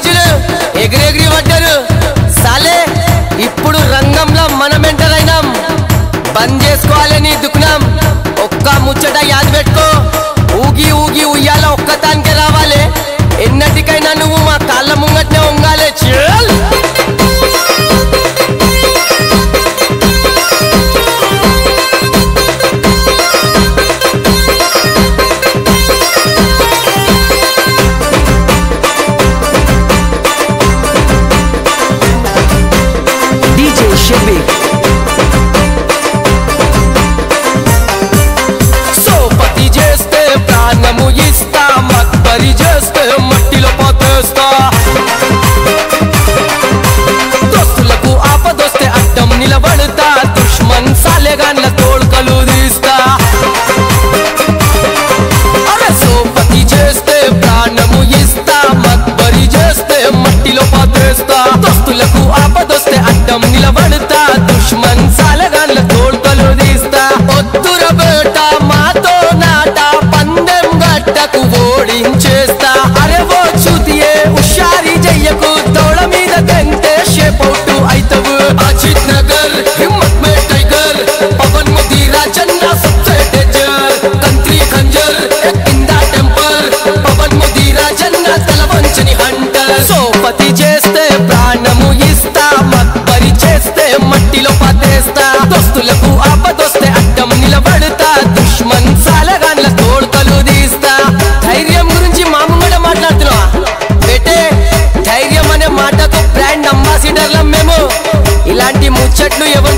chilo. చెట్లు ఎవరు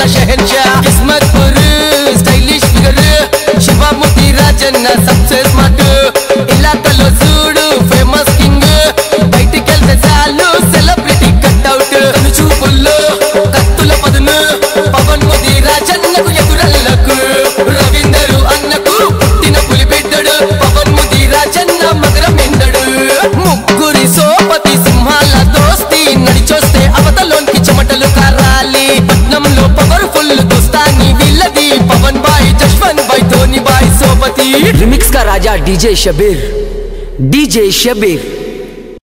अपना शहनशाह किस्मत पुर स्टाइलिश फिगर शिवा मोती राजन्ना सबसे रिमिक्स का राजा डीजे शबीर डीजे शबीर।